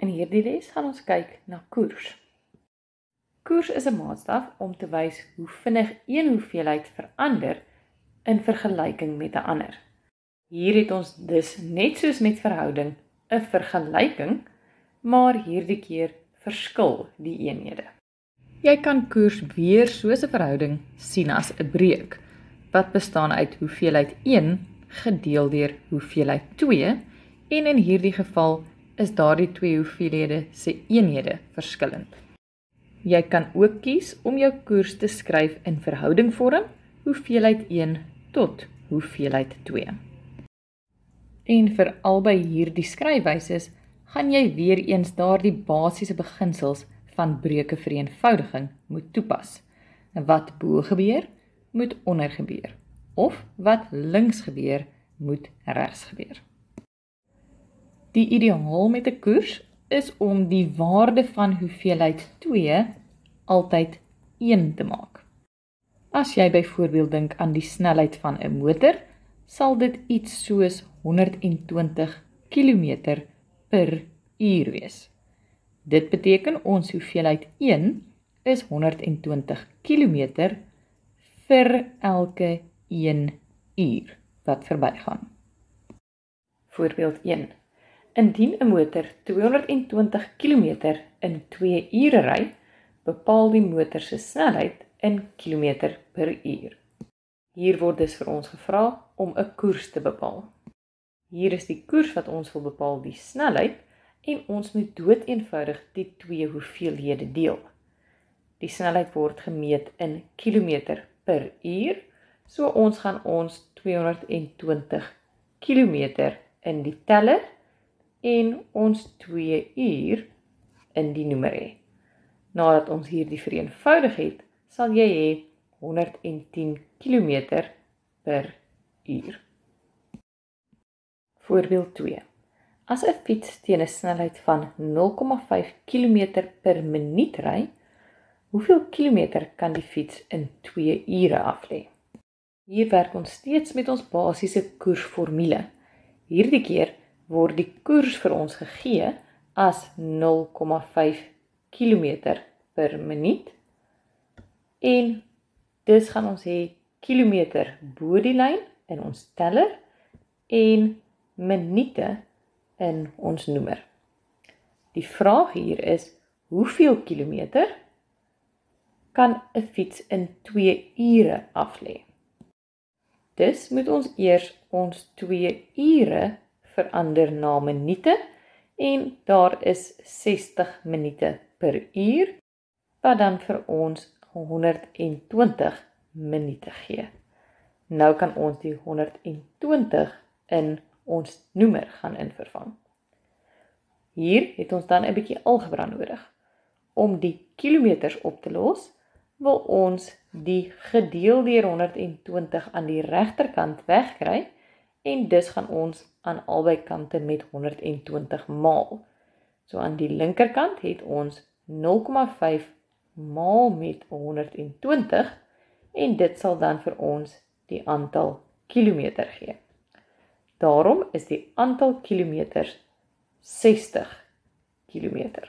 In hierdie les gaan ons kyk na koers. Koers is 'n maatstaf om te wys hoe vinnig een hoeveelheid verander in vergelyking met 'n ander. Hier het ons dus net soos met verhouding 'n vergelyking, maar hierdie keer verskil die eenhede. Jy kan koers weer soos 'n verhouding sien as 'n breek wat bestaan uit hoeveelheid 1 gedeel deur hoeveelheid 2 en in hierdie geval is daardie twee hoeveelhede se eenhede verskillend. Jy kan ook kies om jou koers te skryf in verhoudingvorm, hoeveelheid 1 tot hoeveelheid 2. En vir albei hierdie skryfwyses gaan jy weer eens daardie basiese beginsels van breuke vereenvoudiging moet toepas. Wat bo gebeur, moet onder gebeur of wat links gebeur, moet regs gebeur. Die ideaal met 'n koers is om die waarde van hoeveelheid 2 altyd 1 te maak. As jy byvoorbeeld dink aan die snelheid van 'n motor, sal dit iets soos 120 km per uur wees. Dit beteken ons hoeveelheid 1 is 120 km vir elke 1 uur wat verbygaan. Voorbeeld 1 Indien 'n motor 220 km in 2 ure ry, bepaal die motor se snelheid in kilometer per uur. Hier word dus vir ons gevra om 'n koers te bepaal. Hier is die koers wat ons wil bepaal, die snelheid, en ons moet doeteenvoudig die twee hoeveelhede deel. Die snelheid word gemeet in kilometer per uur, so ons gaan ons 220 km in die teller en ons 2 uur in die noemer hê. Nadat ons hierdie vereenvoudig het, sal jy hê 110 km per uur. Voorbeeld 2. As 'n fiets teen 'n snelheid van 0,5 km per minuut ry, hoeveel kilometer kan die fiets in 2 ure aflê? Hier werk ons steeds met ons basiese koersformule. Hierdie keer word die koers vir ons gegee as 0,5 km per minuut. En dis gaan ons hê kilometer bo die lyn in ons teller en minute in ons noemer. Die vraag hier is hoeveel kilometer kan 'n fiets in 2 ure aflê? Dis moet ons eers ons 2 ure verander na minute en daar is 60 minute per uur wat dan vir ons 120 minute gee. Nou kan ons die 120 in ons noemer gaan invervang. Hier het ons dan 'n bietjie algebra nodig. Om die kilometers op te los, wil ons die gedeel deur 120 aan die regterkant wegkry en dus gaan ons aan albei kante met 120 maal. So aan die linkerkant het ons 0,5 maal met 120 en dit sal dan vir ons die aantal kilometer gee. Daarom is die aantal kilometers 60 kilometer.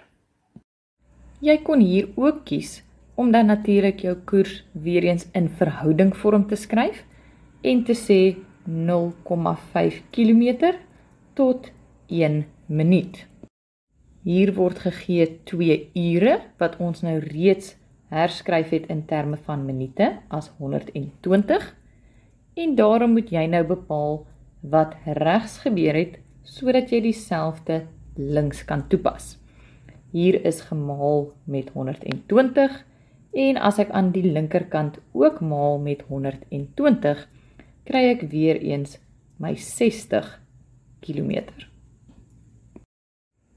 Jy kon hier ook kies om dan natuurlik jou koers weer eens in verhouding vorm te skryf en te sê 0,5 km tot 1 minuut. Hier word gegee 2 ure wat ons nou reeds herskryf het in terme van minute as 120 en daarom moet jy nou bepaal wat regs gebeur het sodat jy dieselfde links kan toepas. Hier is gemaal met 120 en as ek aan die linkerkant ook maal met 120 kry ek weer eens my 60 km.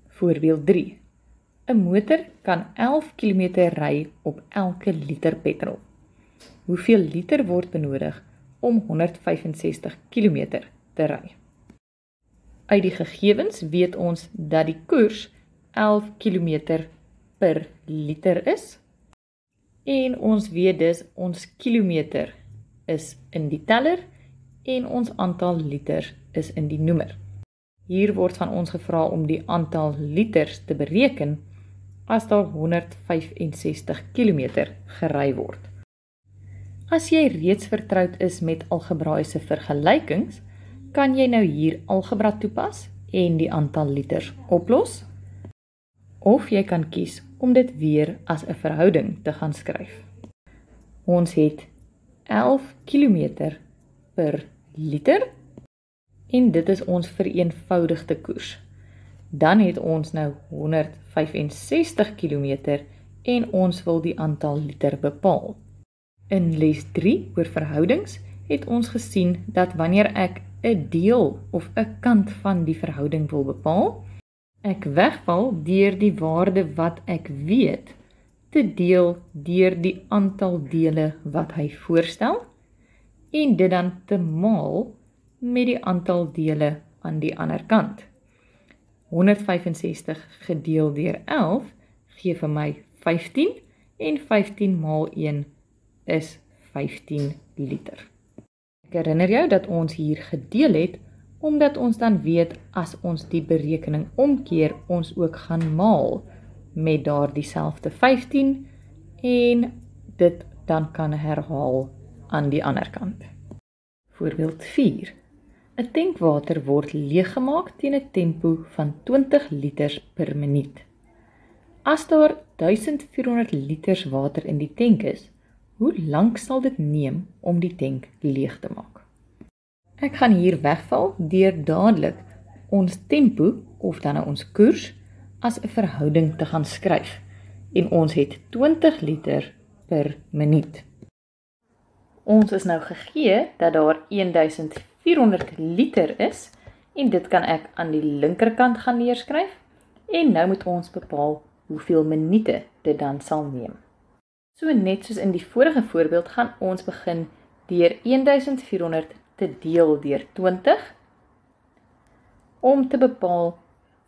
Voorbeeld 3. 'n Motor kan 11 km ry op elke liter petrol. Hoeveel liter word benodig om 165 km te ry? Uit die gegevens weet ons dat die koers 11 km per liter is. En ons weet dus ons kilometer is in die teller en ons aantal liters is in die noemer. Hier word van ons gevra om die aantal liters te bereken as daar 165 km gery word. As jy reeds vertroud is met algebraiese vergelykings, kan jy nou hier algebra toepas en die aantal liters oplos. Of jy kan kies om dit weer as 'n verhouding te gaan skryf. Ons het 11 km per liter en dit is ons vereenvoudigde koers. Dan het ons nou 165 km en ons wil die aantal liter bepaal. In les 3 oor verhoudings het ons gesien dat wanneer ek 'n deel of 'n kant van die verhouding wil bepaal, ek wegval deur die waarde wat ek weet te deel deur die aantal dele wat hy voorstel en dit dan te maal met die aantal dele aan die ander kant. 165 gedeel deur 11 gee vir my 15 en 15 maal 1 is 15 liter. Ek herinner jou dat ons hier gedeel het omdat ons dan weet as ons die berekening omkeer, ons ook gaan maal met daardie selfde 15 en dit dan kan herhaal aan die ander kant. Voorbeeld 4. 'n Tank water word leeggemaak teen 'n tempo van 20 liters per minuut. As daar 1400 liters water in die tank is, hoe lank sal dit neem om die tank leeg te maak? Ek gaan hier wegval deur dadelik ons tempo of dan nou ons koers as 'n verhouding te gaan skryf. En ons het 20 liter per minuut. Ons is nou gegee dat daar 1400 liter is en dit kan ek aan die linkerkant gaan neerskryf en nou moet ons bepaal hoeveel minute dit dan sal neem. So net soos in die vorige voorbeeld gaan ons begin deur 1400 te deel deur 20 om te bepaal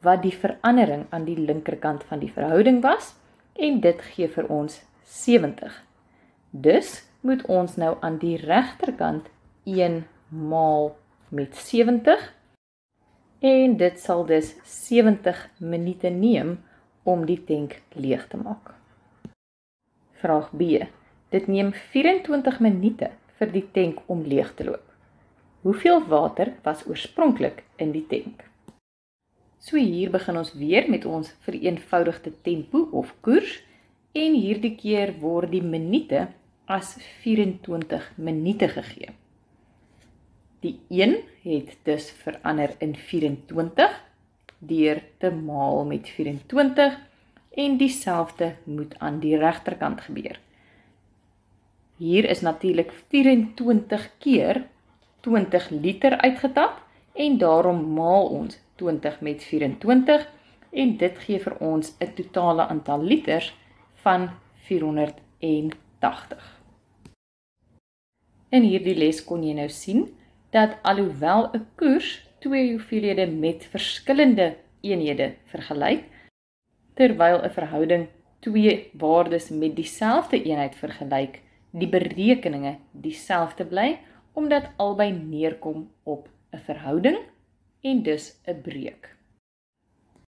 wat die verandering aan die linkerkant van die verhouding was en dit gee vir ons 70. Dus moet ons nou aan die regterkant 1 maal met 70 en dit sal dus 70 minute neem om die tank leeg te maak. Vraag B. Dit neem 24 minute vir die tank om leeg te loop. Hoeveel water was oorspronklik in die tank? So hier begin ons weer met ons vereenvoudigde tempo of koers en hierdie keer word die minute as 24 minute gegee. Die 1 het dus verander in 24 deur te maal met 24 en dieselfde moet aan die regterkant gebeur. Hier is natuurlik 24 keer 20 liter uitgetap en daarom maal ons 20 met 24 en dit gee vir ons 'n totale aantal liters van 480. In hierdie les kon jy nou sien dat alhoewel 'n koers twee hoeveelhede met verskillende eenhede vergelyk, terwyl 'n verhouding twee waardes met dieselfde eenheid vergelyk, die berekeninge dieselfde bly omdat albei neerkom op 'n verhouding en dus 'n breek.